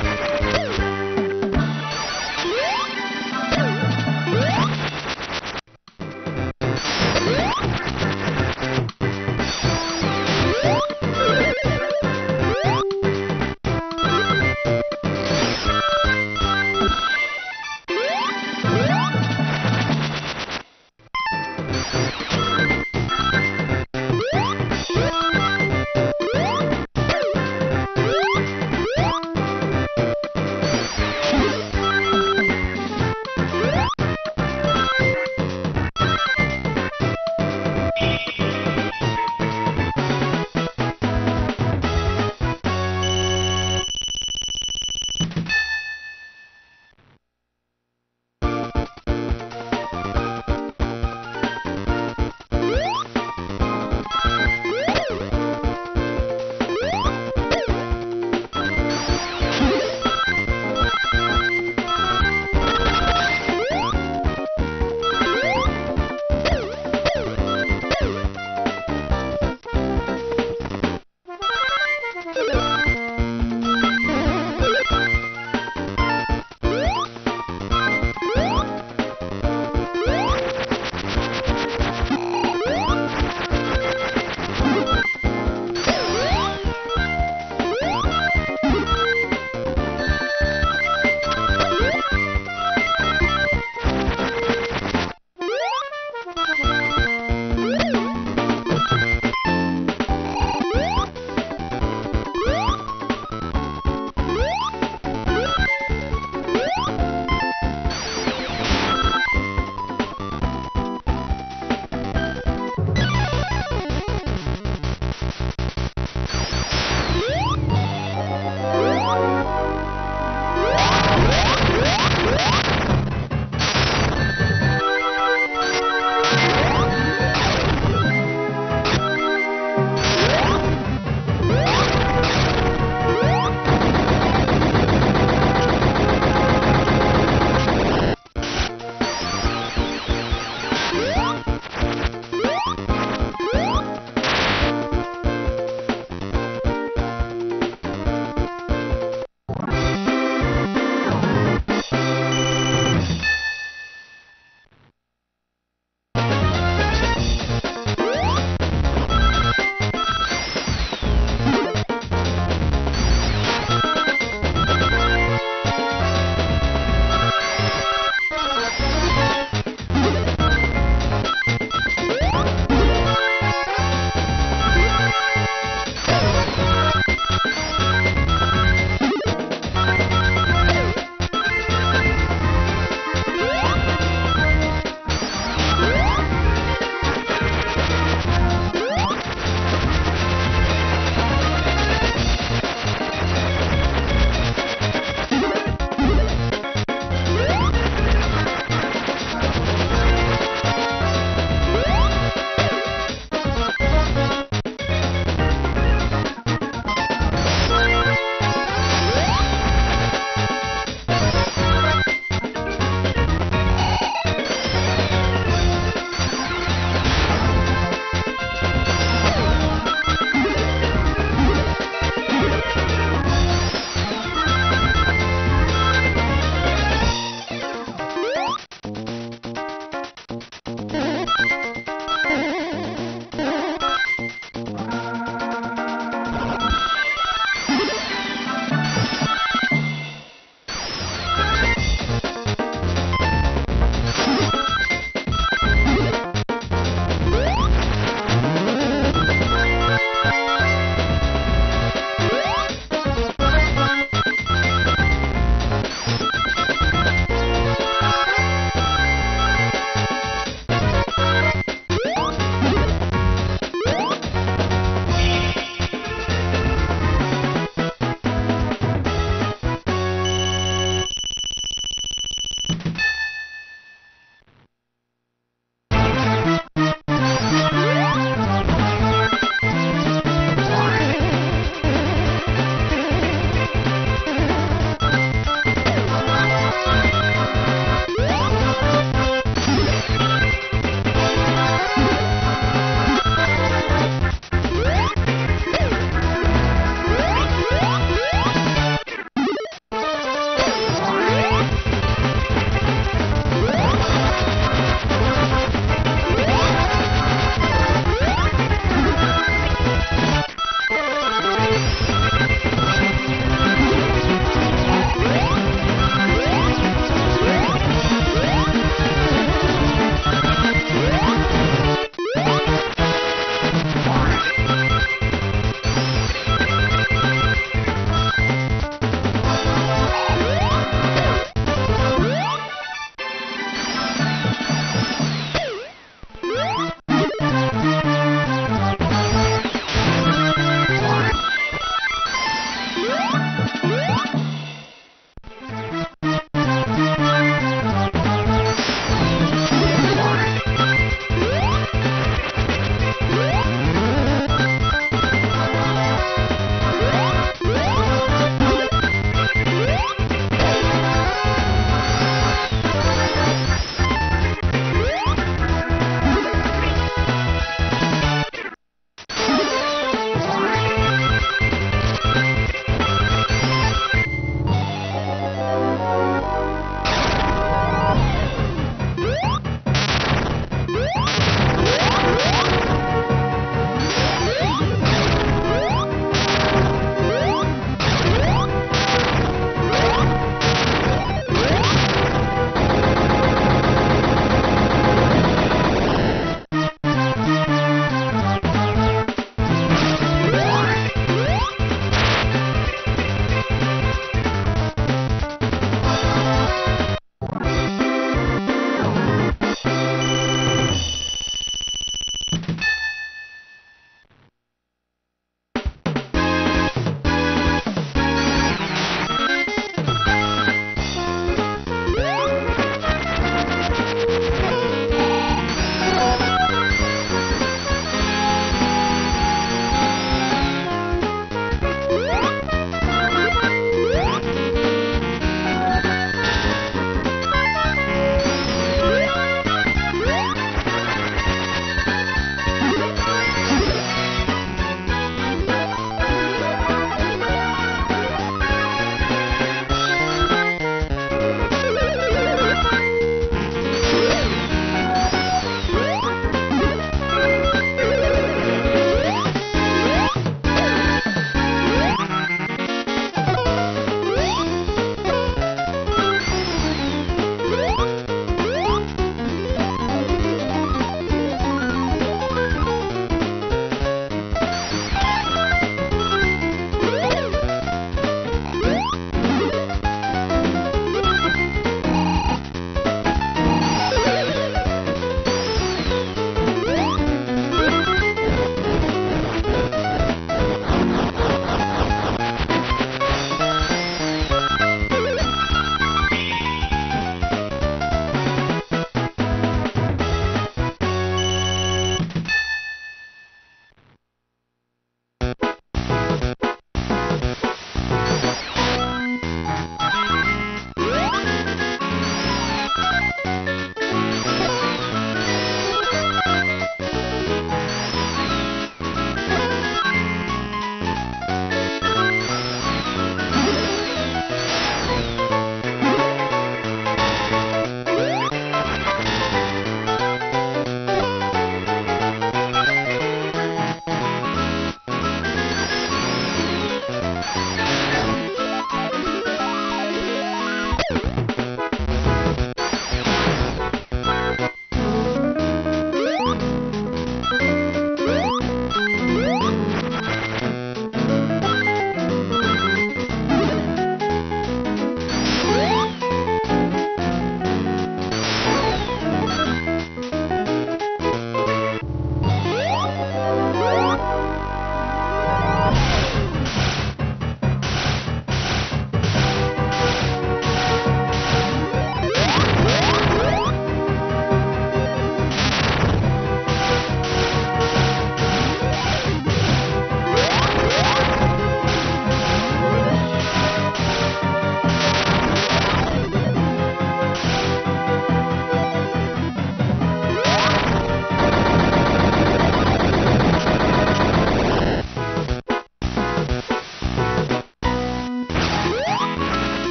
Gracias.